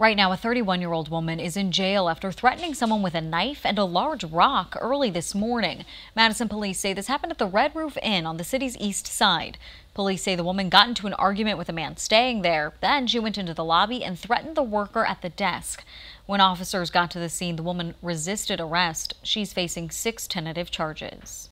Right now, a 31 year old woman is in jail after threatening someone with a knife and a large rock early this morning. Madison police say this happened at the Red Roof Inn on the city's east side. Police say the woman got into an argument with a man staying there. Then she went into the lobby and threatened the worker at the desk. When officers got to the scene, the woman resisted arrest. She's facing six tentative charges.